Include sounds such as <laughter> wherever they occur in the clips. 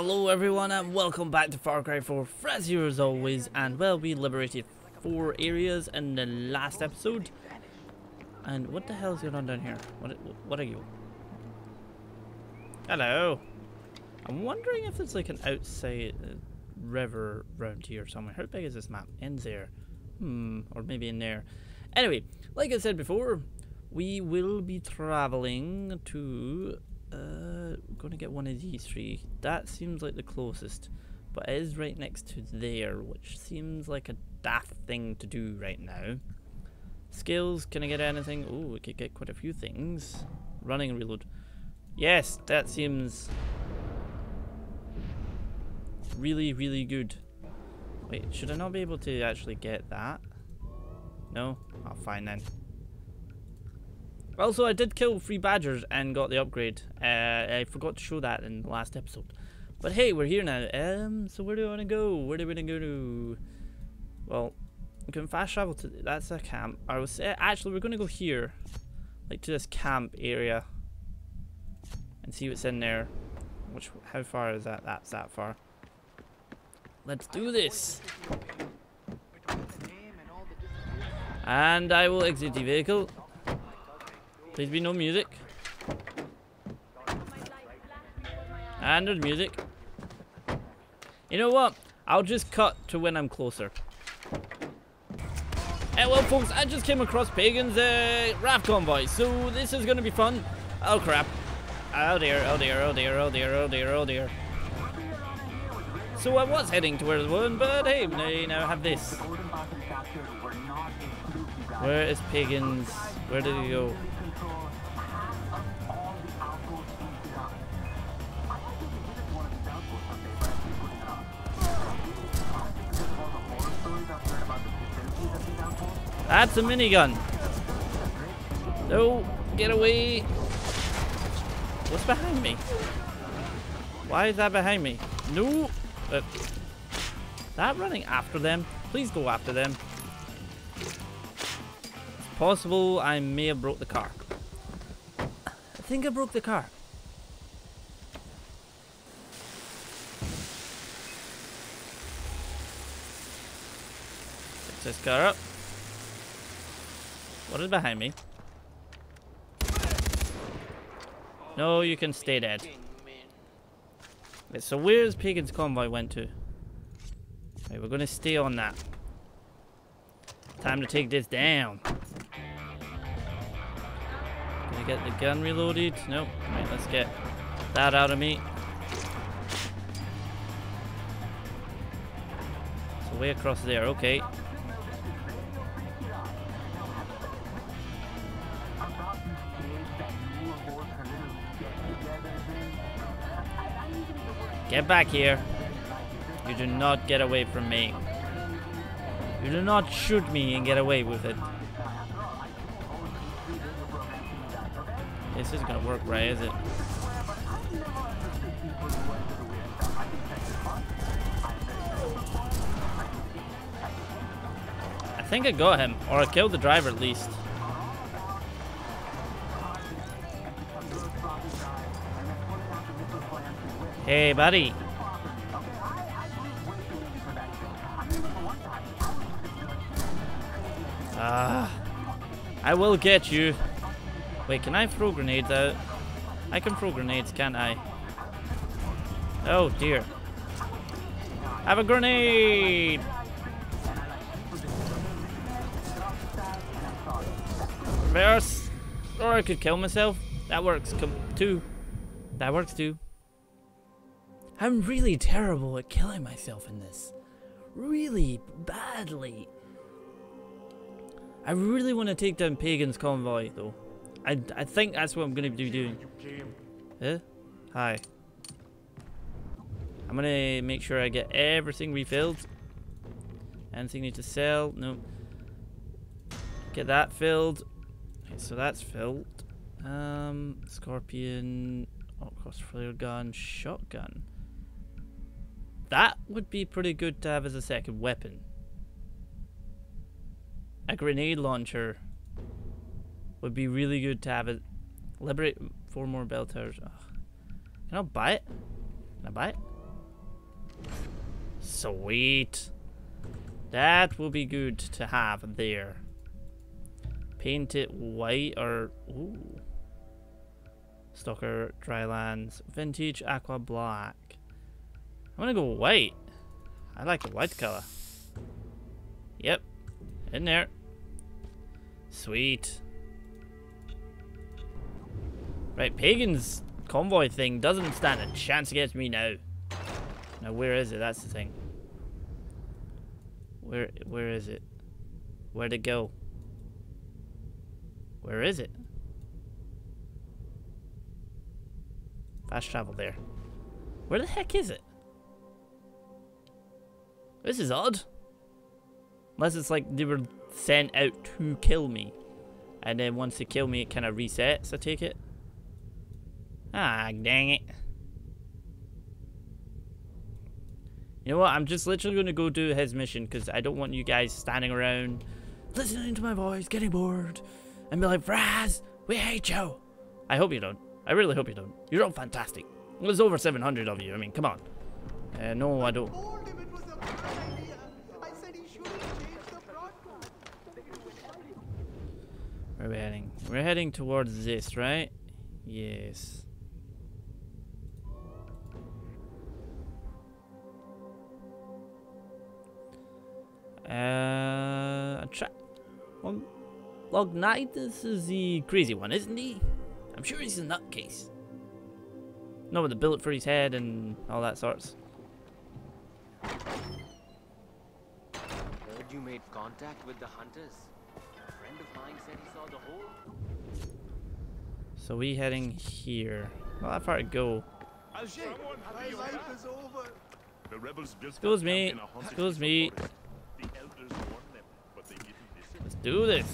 Hello everyone and welcome back to Far Cry 4. Fraz here as always and well we liberated four areas in the last episode. And what the hell is going on down here? What what are you? Hello. I'm wondering if there's like an outside uh, river around here somewhere. How big is this map? Ends there. Hmm, or maybe in there. Anyway, like I said before, we will be traveling to uh, gonna get one of these three. That seems like the closest, but it is right next to there, which seems like a daft thing to do right now. Skills, can I get anything? Oh, we could get quite a few things. Running reload. Yes, that seems really, really good. Wait, should I not be able to actually get that? No? Oh, fine then. Also, I did kill three badgers and got the upgrade. Uh, I forgot to show that in the last episode. But hey, we're here now. Um, so where do I want to go? Where do we want to go to? Well, we can fast travel to. That's a camp. I was uh, actually we're going to go here, like to this camp area, and see what's in there. Which how far is that? That's that far. Let's do this. And I will exit the vehicle. Please be no music. And there's music. You know what? I'll just cut to when I'm closer. Hey, well, folks, I just came across Pagan's uh, raft convoy, so this is gonna be fun. Oh crap! Oh dear! Oh dear! Oh dear! Oh dear! Oh dear! Oh dear! So I was heading towards one, but hey, I now have this. Where is Pagan's? Where did he go? That's a minigun. No, get away. What's behind me? Why is that behind me? No. Uh, that running after them? Please go after them. It's possible I may have broke the car. I think I broke the car. Fix this car up. What is behind me? No, you can stay dead. Okay, so where's Pagan's convoy went to? Okay, we're gonna stay on that. Time to take this down. I get the gun reloaded? Nope. Right, let's get that out of me. So way across there, okay. Get back here. You do not get away from me. You do not shoot me and get away with it. This isn't gonna work right, is it? I think I got him, or I killed the driver at least. Hey, buddy. Ah, I will get you. Wait, can I throw grenades out? I can throw grenades, can't I? Oh dear. Have a grenade! Reverse! Or I could kill myself. That works. Too. That works too. I'm really terrible at killing myself in this. Really badly. I really want to take down Pagan's convoy, though. I, I think that's what I'm going to be doing. Eh? Hi. I'm going to make sure I get everything refilled. Anything need to sell? No. Get that filled. Okay, so that's filled. Um, Scorpion, cross flare gun, shotgun. That would be pretty good to have as a second weapon. A grenade launcher would be really good to have it. Liberate four more bell towers. Ugh. Can I buy it? Can I buy it? Sweet. That will be good to have there. Paint it white or... Ooh. Stocker, Drylands, Vintage, Aqua Black. I'm gonna go white. I like the white color. Yep. In there. Sweet. Right, Pagan's convoy thing doesn't stand a chance against me now. Now where is it? That's the thing. Where where is it? Where'd it go? Where is it? Fast travel there. Where the heck is it? This is odd. Unless it's like they were sent out to kill me. And then once they kill me, it kind of resets, I take it. Ah, dang it. You know what? I'm just literally going to go do his mission because I don't want you guys standing around listening to my voice, getting bored, and be like, Fraz, we hate you. I hope you don't. I really hope you don't. You're all fantastic. There's over 700 of you. I mean, come on. Uh, no, I don't. Where are we heading? We're heading towards this, right? Yes. Uh, tra well, Longinus is the crazy one, isn't he? I'm sure he's a nutcase. No, with the bullet for his head and all that sorts. You made contact with the hunters. A friend of mine said he saw the hole. So we heading here. Not that far to go. The rebels just Excuse me. camped in a haunted Excuse me. The elders warned them, but they didn't. Let's do this.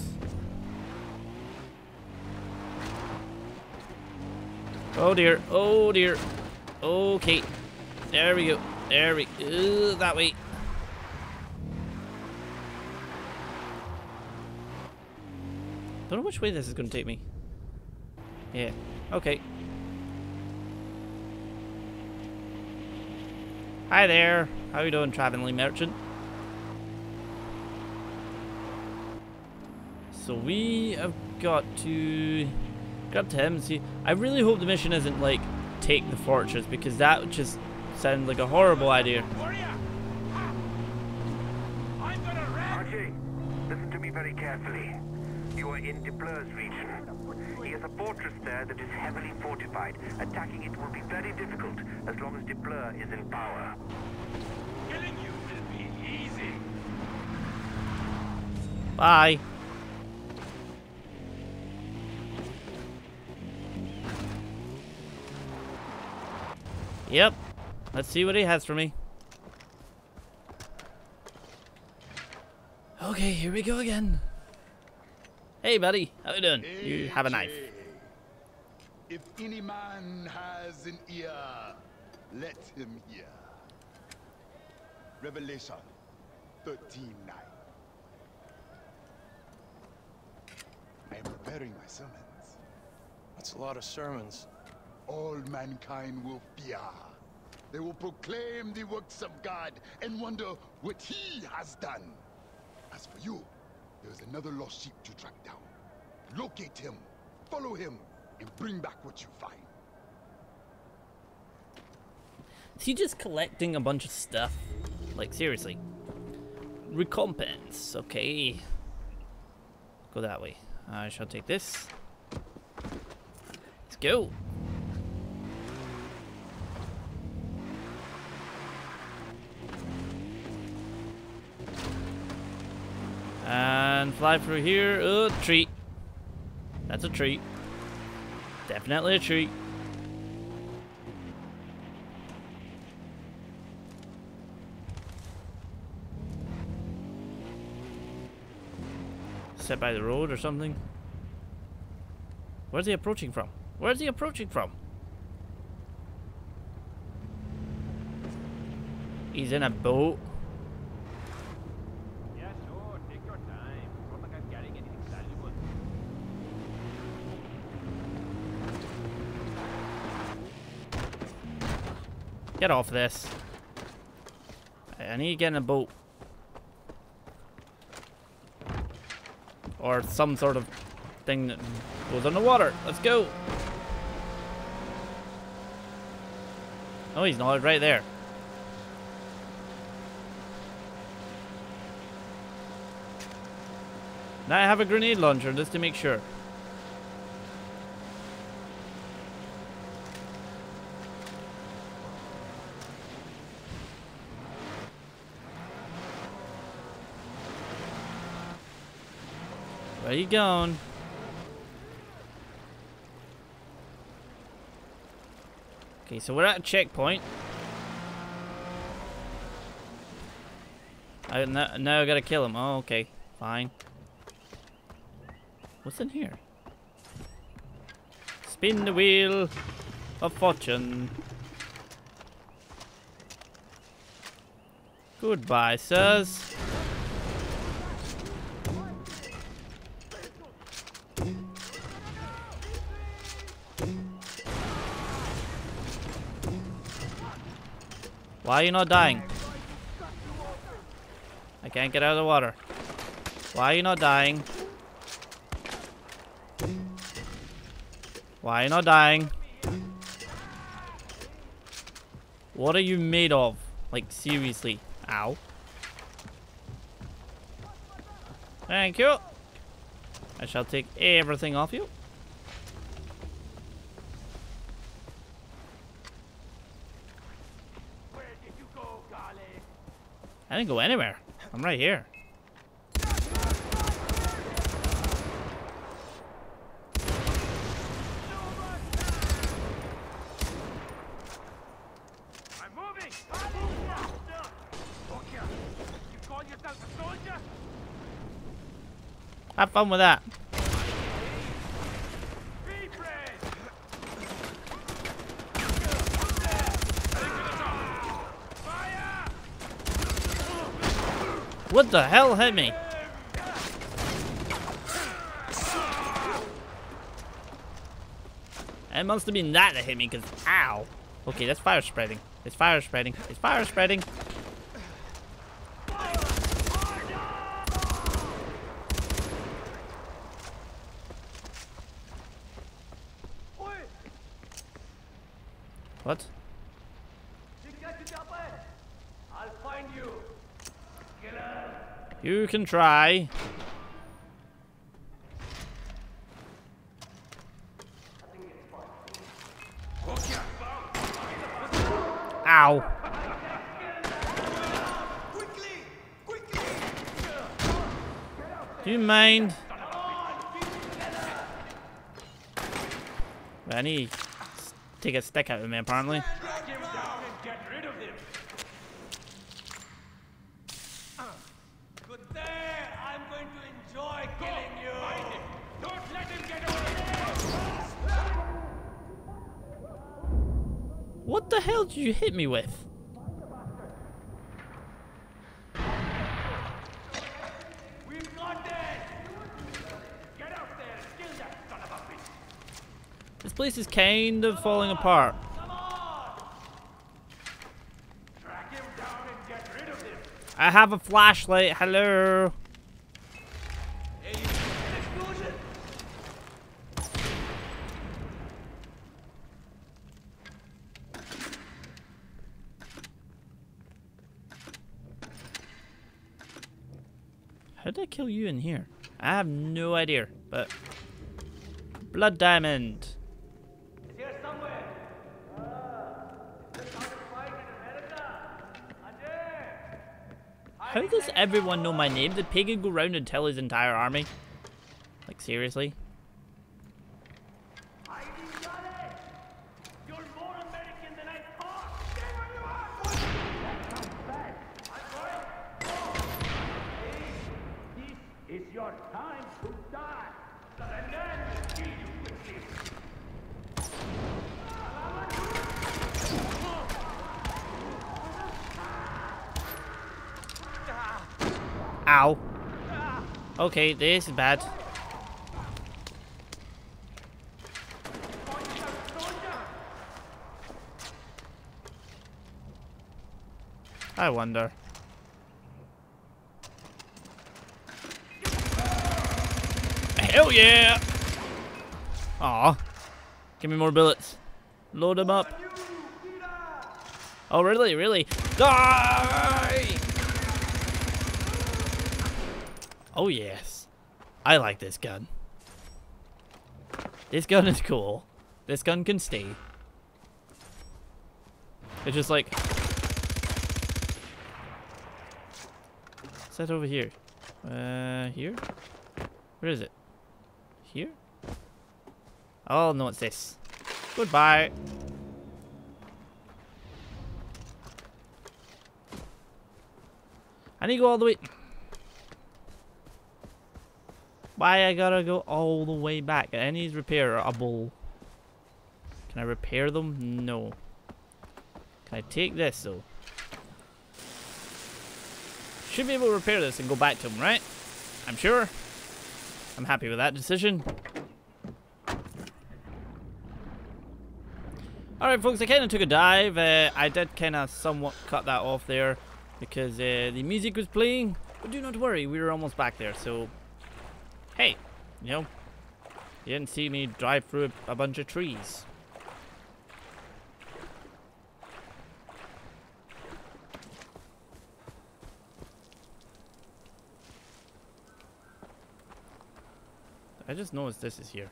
Oh dear. Oh dear. Okay. There we go. There we go. That way. Don't know which way this is going to take me. Yeah. Okay. Hi there. How you doing, traveling merchant? So we have got to grab to him and see. I really hope the mission isn't like take the fortress because that would just sound like a horrible idea. Archie, listen to me very carefully. You are in De Pleur's region. He has a fortress there that is heavily fortified. Attacking it will be very difficult as long as Depleur is in power. Killing you will be easy. Bye. Yep. Let's see what he has for me. Okay, here we go again. Hey, buddy. How you doing? You have a knife. If any man has an ear, let him hear. Revelation 13:9. I am preparing my sermons. That's a lot of sermons. All mankind will fear. They will proclaim the works of God and wonder what he has done. As for you, there is another lost sheep to track down. Locate him, follow him, and bring back what you find. Is he just collecting a bunch of stuff? Like, seriously. Recompense, okay. Go that way. I shall take this. Let's go. And fly through here. Oh, treat. That's a treat. Definitely a treat. Set by the road or something. Where's he approaching from? Where's he approaching from? He's in a boat. Yeah, sure. Take your time. Not like I'm carrying anything valuable. Get off this. I need to get in a boat. Or some sort of thing that goes on the water. Let's go. Oh, he's not right there. Now I have a grenade launcher just to make sure. Where you going? Okay, so we're at a checkpoint. I, now, now I gotta kill him. Oh, okay. Fine. What's in here? Spin the wheel of fortune. Goodbye, sirs. Why are you not dying? I can't get out of the water. Why are you not dying? Why are you not dying? What are you made of? Like, seriously. Ow. Thank you. I shall take everything off you. Where did you go, Garley? I didn't go anywhere. I'm right here. I'm moving! Look here. You call yourself a soldier? Have fun with that. Be brave! Fire! What the hell hit me? It must have been that that hit me, because, ow. Okay, that's fire spreading. It's fire spreading. It's fire spreading. What? I'll find you. You can try. Ow. Do you mind? I need to take a stick out of me, apparently. Track him down and get rid of him. Good there. I'm going to enjoy killing you. Find him. Don't let him get away. What the hell did you hit me with? We've got it. Get out there and kill that son of a bitch. This place is kind of falling apart. Come on. Track him down and get rid of him. I have a flashlight. Hello. Hey, you an explosion. How did I kill you in here? I have no idea, but... Blood diamond. It's here somewhere. How to fight in America. Under. How does everyone know my name? Did Pagan go round and tell his entire army? Like, seriously? Ow. Okay, this is bad. I wonder. Hell yeah! Aw. Give me more bullets. Load them up. Oh, really? Really? Die! Oh, yes. I like this gun. This gun is cool. This gun can stay. It's just like... Set over here. Uh, here? Where is it? Here? Oh, no, it's this. Goodbye. I need to go all the way... Why I gotta go all the way back? Any repairable. Can I repair them? No. Can I take this though? Should be able to repair this and go back to them, right? I'm sure. I'm happy with that decision. Alright folks, I kind of took a dive. Uh, I did kind of somewhat cut that off there because uh, the music was playing. But do not worry, we were almost back there, so... Hey, you know, you didn't see me drive through a, bunch of trees. I just noticed this is here.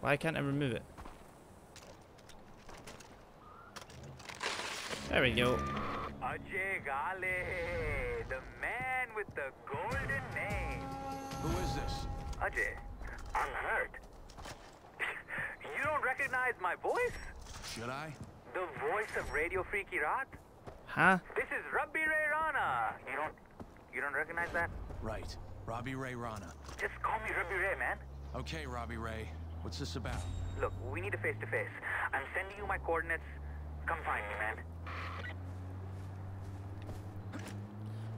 Why can't I remove it? There we go. Ajay Ghale, the man with the golden. Who is this? Ajay, I'm hurt. <laughs> you don't recognize my voice? Should I? The voice of Radio Free Kyrat? Huh? This is Rabi Ray Rana. You don't, you don't recognize that? Right. Robbie Ray Rana. Just call me Rabbi Ray, man. Okay, Robbie Ray. What's this about? Look, we need a face-to-face. I'm sending you my coordinates. Come find me, man.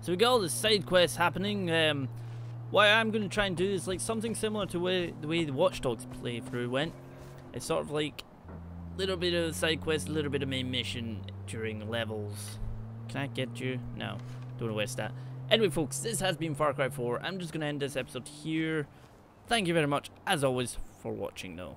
So we got all this side quests happening. Um, what I'm going to try and do is like something similar to way, the way the Watch Dogs playthrough went. It's sort of like a little bit of side quest, a little bit of main mission during levels. Can I get you? No, don't want to waste that. Anyway, folks, this has been Far Cry 4. I'm just going to end this episode here. Thank you very much, as always, for watching, though.